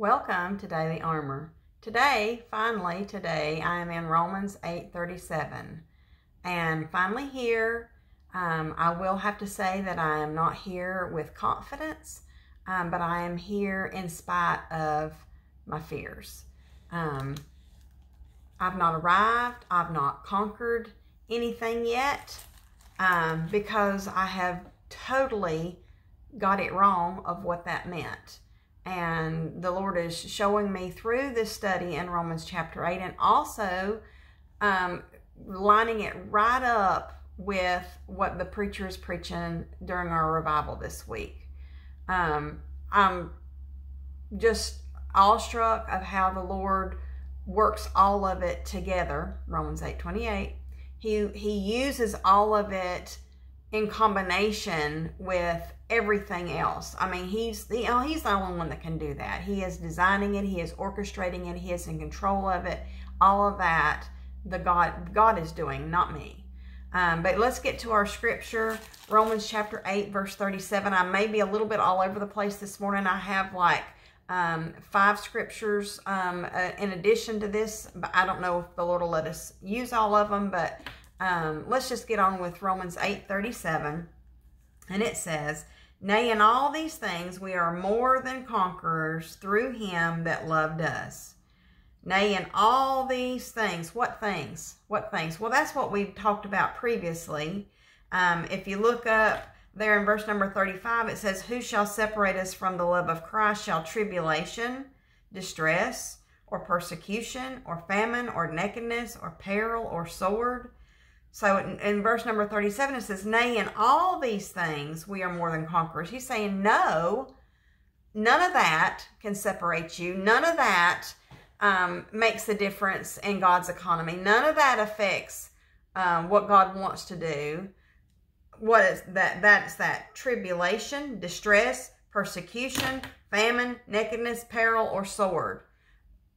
Welcome to Daily Armour. Today, finally, today, I am in Romans 8:37. And finally here, um, I will have to say that I am not here with confidence, um, but I am here in spite of my fears. Um, I've not arrived, I've not conquered anything yet um, because I have totally got it wrong of what that meant. And the Lord is showing me through this study in Romans chapter 8 and also um, lining it right up with what the preacher is preaching during our revival this week. Um, I'm just awestruck of how the Lord works all of it together. Romans 8 28. He, he uses all of it in combination with everything else. I mean, he's the know, he's the only one that can do that. He is designing it, he is orchestrating it, he is in control of it. All of that, the God God is doing, not me. Um, but let's get to our scripture, Romans chapter 8, verse 37. I may be a little bit all over the place this morning. I have like um, five scriptures um, uh, in addition to this, but I don't know if the Lord will let us use all of them, but um, let's just get on with Romans 8 37. And it says, Nay, in all these things we are more than conquerors through him that loved us. Nay, in all these things, what things? What things? Well, that's what we've talked about previously. Um, if you look up there in verse number 35, it says, Who shall separate us from the love of Christ? Shall tribulation, distress, or persecution, or famine, or nakedness, or peril, or sword? So in, in, verse number 37, it says, Nay, in all these things we are more than conquerors. He's saying, No, none of that can separate you. None of that um, makes a difference in God's economy. None of that affects um, what God wants to do. What is that? That's that tribulation, distress, persecution, famine, nakedness, peril, or sword.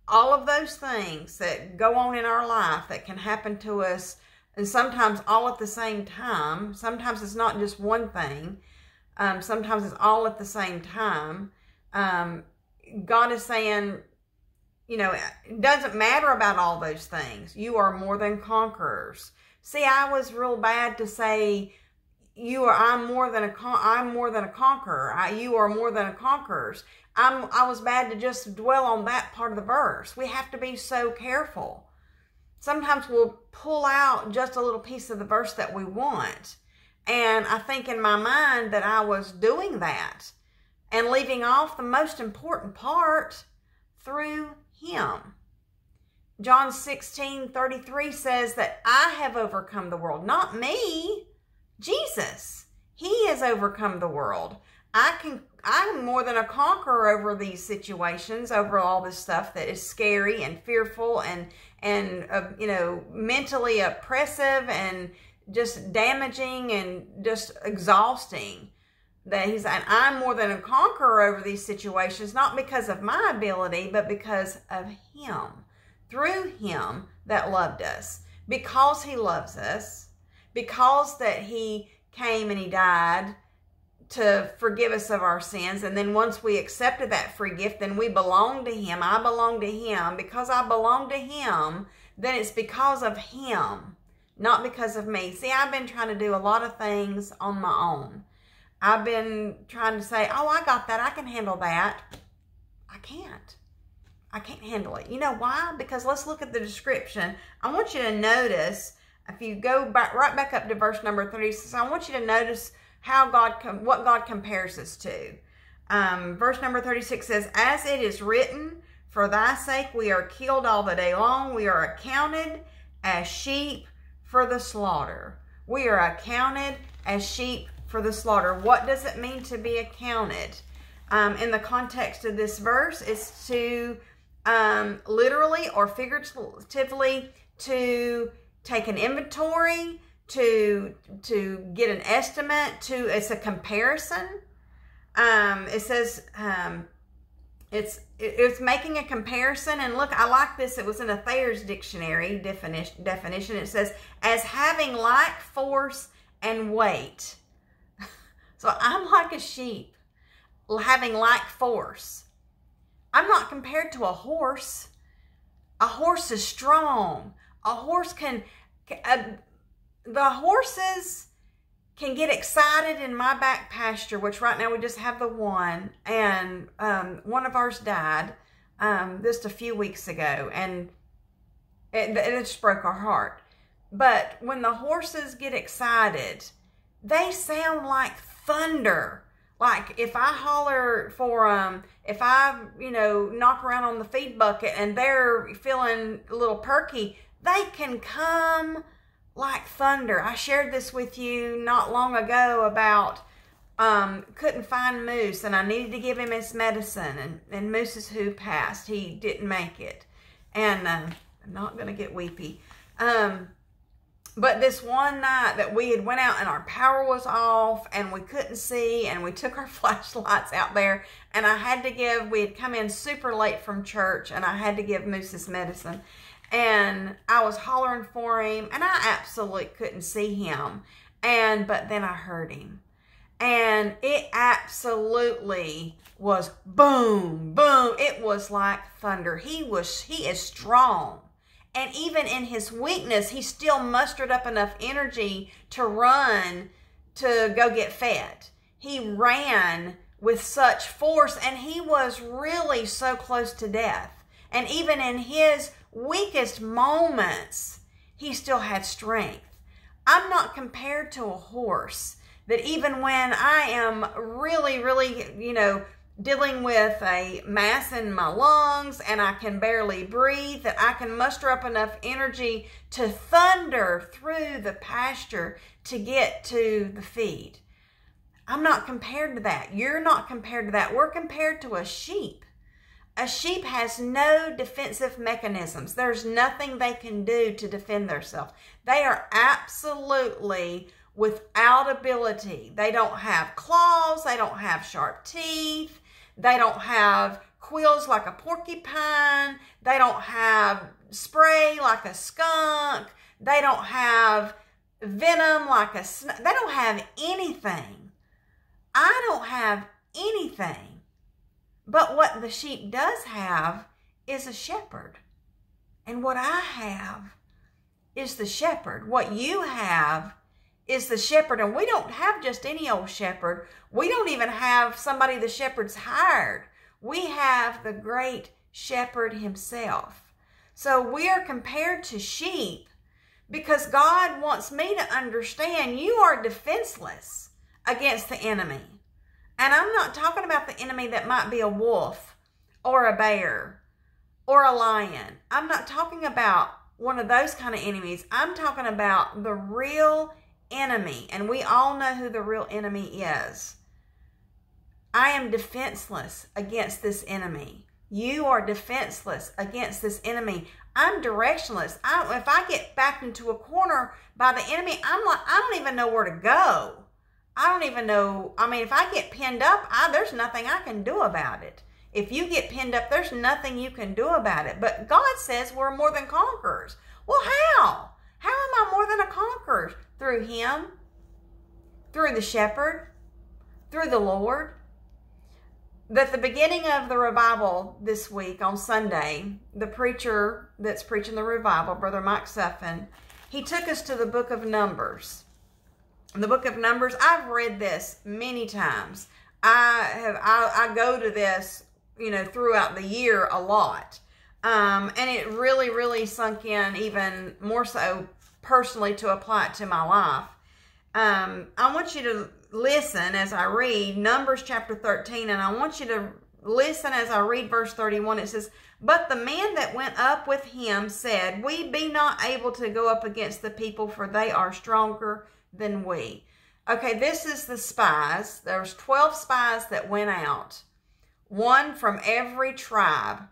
All of those things that go on in our life that can happen to us and sometimes all at the same time. Sometimes it's not just one thing. Um, sometimes it's all at the same time. Um, God is saying, you know, it doesn't matter about all those things. You are more than conquerors. See, I was real bad to say you are. I'm more than a. Con- I'm more than a conqueror. I, you are more than a conquerors. I'm. I was bad to just dwell on that part of the verse. We have to be so careful sometimes we'll pull out just a little piece of the verse that we want. And I think in my mind that I was doing that and leaving off the most important part through Him. John 16 33 says that I have overcome the world, not me, Jesus. He has overcome the world. I can I'm more than a conqueror over these situations, over all this stuff that is scary and fearful and and uh, you know mentally oppressive and just damaging and just exhausting. That he's and I'm more than a conqueror over these situations, not because of my ability, but because of him, through him that loved us, because he loves us, because that he came and he died to forgive us of our sins. And then once we accepted that free gift, then we belong to Him. I belong to Him. Because I belong to Him, then it's because of Him, not because of me. See, I've been trying to do a lot of things on my own. I've been trying to say, oh, I got that. I can handle that. I can't. I can't handle it. You know why? Because let's look at the description. I want you to notice, if you go back right back up to verse number 36, I want you to notice how God, com- what God compares us to. Um, verse number 36 says, As it is written, for thy sake we are killed all the day long. We are accounted as sheep for the slaughter. We are accounted as sheep for the slaughter. What does it mean to be accounted? Um, in the context of this verse, it's to um, literally or figuratively to take an inventory, to to get an estimate to it's a comparison. Um it says um it's it's making a comparison. And look i like this. It was in a thayer's dictionary definition definition. It says as having like force and weight. So i'm like a sheep having like force. I'm not compared to a horse. A horse is strong. A horse can, uh, the horses can get excited in my back pasture, which right now we just have the one, and um, one of ours died um, just a few weeks ago, and it, it just broke our heart. But when the horses get excited, they sound like thunder. Like if I holler for them, if I, you know, knock around on the feed bucket and they're feeling a little perky, they can come like thunder. I shared this with you not long ago about um, couldn't find Moose and I needed to give him his medicine and, and Moose is who passed. He didn't make it. And uh, I'm not going to get weepy. Um, but this one night that we had went out and our power was off and we couldn't see and we took our flashlights out there and I had to give, we had come in super late from church and I had to give Moose's medicine and I was hollering for him and I absolutely couldn't see him. And, but then I heard him and it absolutely was boom, boom. It was like thunder. He was, he is strong. And even in his weakness, he still mustered up enough energy to run to go get fed. He ran with such force and he was really so close to death. And even in his weakest moments, he still had strength. I'm not compared to a horse that even when I am really, really, you know, dealing with a mass in my lungs and I can barely breathe, that I can muster up enough energy to thunder through the pasture to get to the feed. I'm not compared to that. You're not compared to that. We're compared to a sheep. A sheep has no defensive mechanisms. There's nothing they can do to defend themselves. They are absolutely without ability. They don't have claws, they don't have sharp teeth, they don't have quills like a porcupine, they don't have spray like a skunk, they don't have venom like a snake. They don't have anything. I don't have anything. But what the sheep does have is a shepherd. And what I have is the shepherd. What you have is the shepherd. And we don't have just any old shepherd. We don't even have somebody the shepherd's hired. We have the great shepherd himself. So we are compared to sheep because God wants me to understand you are defenseless against the enemy. And I'm not talking about the enemy that might be a wolf or a bear or a lion. I'm not talking about one of those kind of enemies. I'm talking about the real enemy. And we all know who the real enemy is. I am defenseless against this enemy. You are defenseless against this enemy. I'm directionless. I, if I get backed into a corner by the enemy, I'm like, I don't even know where to go. I don't even know. I mean, if I get pinned up, I, there's nothing I can do about it. If you get pinned up, there's nothing you can do about it. But God says we're more than conquerors. Well, how? How am I more than a conqueror? Through Him, through the shepherd, through the Lord. At the beginning of the revival this week on Sunday, the preacher that's preaching the revival, Brother Mike Suffin, he took us to the book of Numbers the book of Numbers. I've read this many times. I have I, I go to this, you know, throughout the year a lot. Um, and it really, really sunk in even more so personally to apply it to my life. Um, I want you to listen as I read Numbers chapter 13, and I want you to listen as I read verse 31. It says, But the man that went up with him said, We be not able to go up against the people, for they are stronger than we. Okay, this is the spies. There's 12 spies that went out, one from every tribe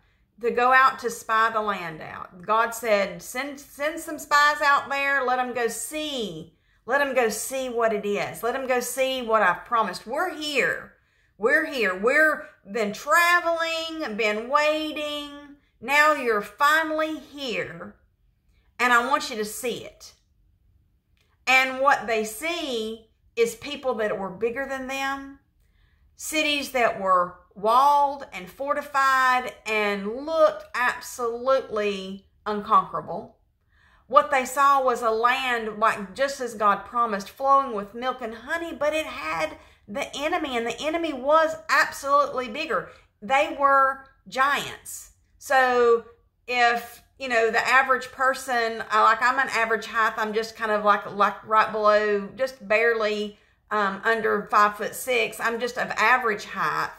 to go out to spy the land out. God said, send, send some spies out there. Let them go see. Let them go see what it is. Let them go see what I've promised. We're here. We're here. We're been traveling, been waiting. Now you're finally here. And I want you to see it. And what they see is people that were bigger than them, cities that were walled and fortified and looked absolutely unconquerable. What they saw was a land like just as God promised, flowing with milk and honey, but it had the enemy, and the enemy was absolutely bigger. They were giants. So if you know the average person, like I'm an average height, I'm just kind of like like right below, just barely um, under five foot six. I'm just of average height,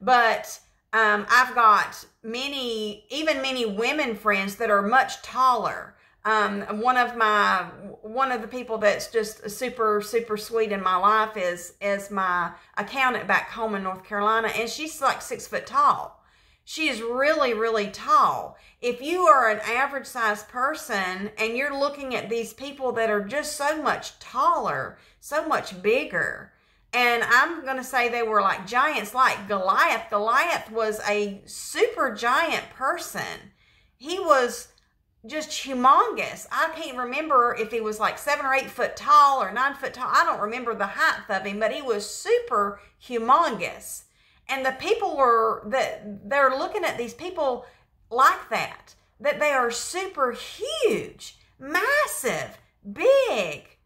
but um, I've got many, even many women friends that are much taller. Um, one of my one of the people that's just super super sweet in my life is is my accountant back home in North Carolina, and she's like six foot tall. She is really really tall. If you are an average size person and you're looking at these people that are just so much taller, so much bigger, and I'm going to say they were like giants, like Goliath. Goliath was a super giant person. He was just humongous. I can't remember if he was like seven or eight foot tall or nine foot tall. I don't remember the height of him, but he was super humongous. And the people were that they're looking at these people like that, that they are super huge, massive, big.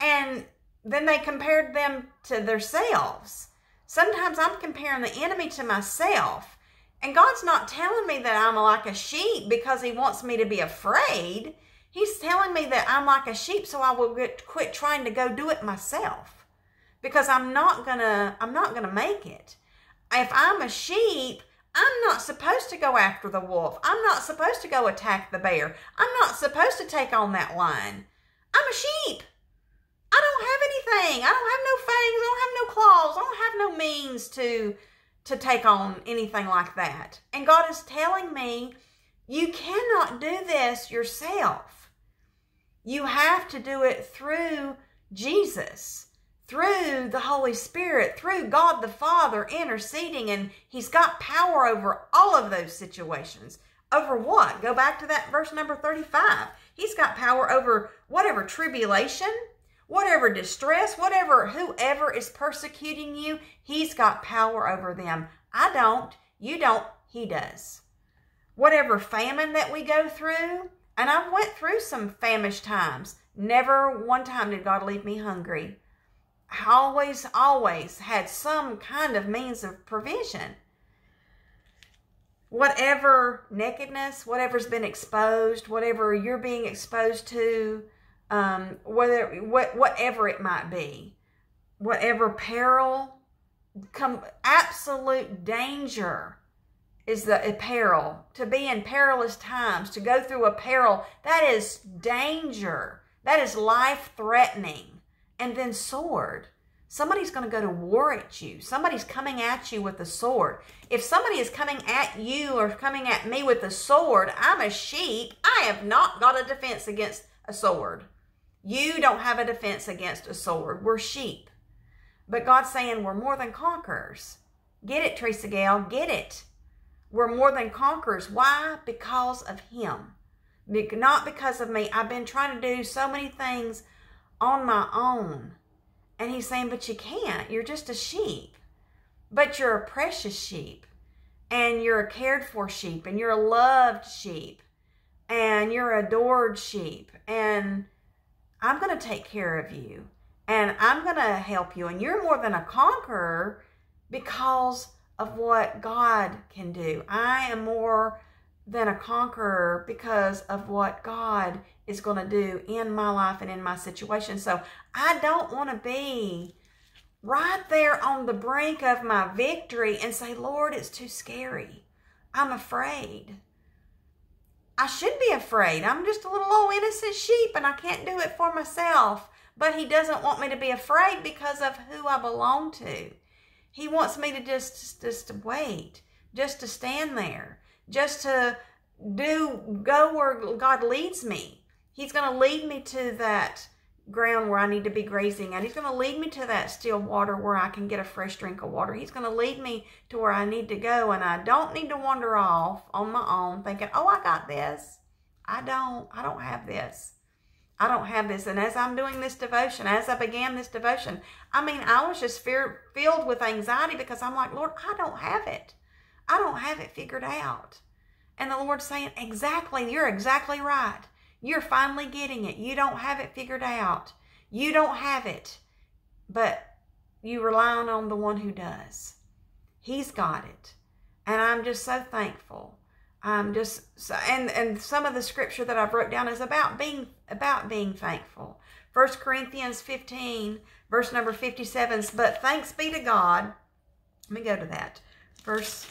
And then they compared them to themselves. Sometimes I'm comparing the enemy to myself and God's not telling me that I'm like a sheep because He wants me to be afraid. He's telling me that I'm like a sheep so I will get, quit trying to go do it myself. Because I'm not gonna I'm not gonna make it. If I'm a sheep, I'm not supposed to go after the wolf. I'm not supposed to go attack the bear. I'm not supposed to take on that lion. I'm a sheep. I don't have anything. I don't have no fangs. I don't have no claws. I don't have no means to to take on anything like that. And God is telling me, you cannot do this yourself. You have to do it through Jesus, through the Holy Spirit, through God the Father interceding, and He's got power over all of those situations. Over what? Go back to that verse number 35. He's got power over whatever tribulation, whatever distress, whatever, whoever is persecuting you, he's got power over them. I don't, you don't, he does. Whatever famine that we go through, and I went through some famished times. Never one time did God leave me hungry. Always, always had some kind of means of provision. Whatever nakedness, whatever's been exposed, whatever you're being exposed to, um, whether what whatever it might be, whatever peril, come absolute danger is the peril. To be in perilous times, to go through a peril, that is danger. That is life threatening. And then sword. Somebody's going to go to war at you. Somebody's coming at you with a sword. If somebody is coming at you or coming at me with a sword, I'm a sheep. I have not got a defense against a sword. You don't have a defense against a sword. We're sheep. But God's saying we're more than conquerors. Get it, Teresa Gale. Get it. We're more than conquerors. Why? Because of Him. Not because of me. I've been trying to do so many things on my own. And He's saying, but you can't. You're just a sheep. But you're a precious sheep. And you're a cared for sheep. And you're a loved sheep. And you're adored sheep. And I'm going to take care of you and I'm going to help you. And you're more than a conqueror because of what God can do. I am more than a conqueror because of what God is going to do in my life and in my situation. So I don't want to be right there on the brink of my victory and say, Lord, it's too scary. I'm afraid. I should be afraid. I'm just a little old innocent sheep and I can't do it for myself. But he doesn't want me to be afraid because of who I belong to. He wants me to just just to wait, just to stand there, just to do go where God leads me. He's going to lead me to that ground where I need to be grazing and he's going to lead me to that still water where I can get a fresh drink of water. He's going to lead me to where I need to go and I don't need to wander off on my own thinking, "Oh, I got this." I don't. I don't have this. I don't have this. And as I'm doing this devotion, as I began this devotion, I mean, I was just fear, filled with anxiety because I'm like, Lord, I don't have it. I don't have it figured out. And the Lord's saying, exactly, you're exactly right. You're finally getting it. You don't have it figured out. You don't have it. But you relying on the one who does. He's got it. And I'm just so thankful. I'm just so, and and some of the scripture that I've wrote down is about being about being thankful. First Corinthians 15, verse number 57. But thanks be to God. Let me go to that. Verse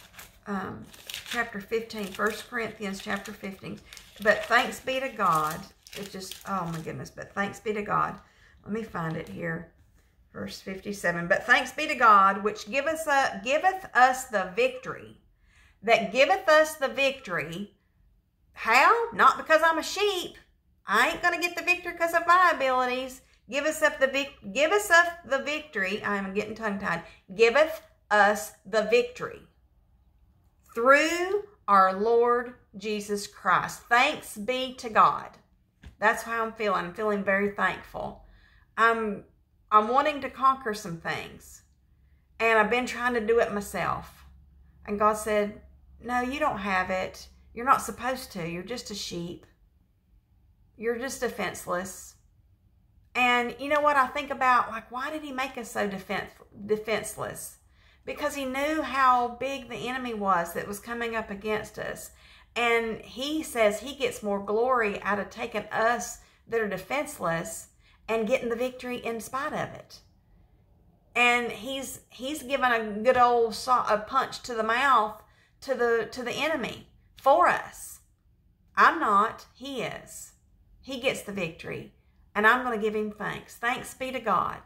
um, chapter 15, 1 Corinthians chapter 15. But thanks be to God. It's just, oh my goodness, but thanks be to God. Let me find it here. Verse 57. But thanks be to God, which giveth, uh, giveth us the victory. That giveth us the victory. How? Not because I'm a sheep. I ain't going to get the victory because of my abilities. Give us up the vic- give us up the victory. I'm getting tongue tied. Giveth us the victory through our Lord Jesus Christ. Thanks be to God. That's how I'm feeling. I'm feeling very thankful. I'm I'm wanting to conquer some things. And I've been trying to do it myself. And God said, "No, you don't have it. You're not supposed to. You're just a sheep. You're just defenseless." And you know what I think about like why did he make us so defense defenseless? Because he knew how big the enemy was that was coming up against us. And he says he gets more glory out of taking us that are defenseless and getting the victory in spite of it. And he's he's given a good old saw, a punch to the mouth to the to the enemy for us. I'm not, he is. He gets the victory, and I'm going to give him thanks. Thanks be to God.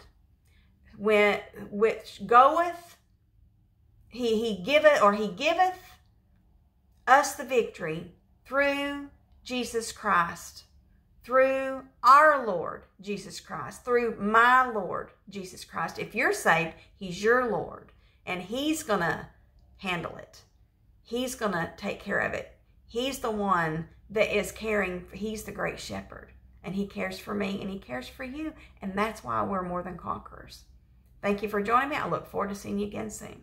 When which goeth he, he giveth or he giveth us the victory through Jesus Christ, through our Lord Jesus Christ, through my Lord Jesus Christ. If you're saved, he's your Lord and he's going to handle it. He's going to take care of it. He's the one that is caring. He's the great shepherd and he cares for me and he cares for you. And that's why we're more than conquerors. Thank you for joining me. I look forward to seeing you again soon.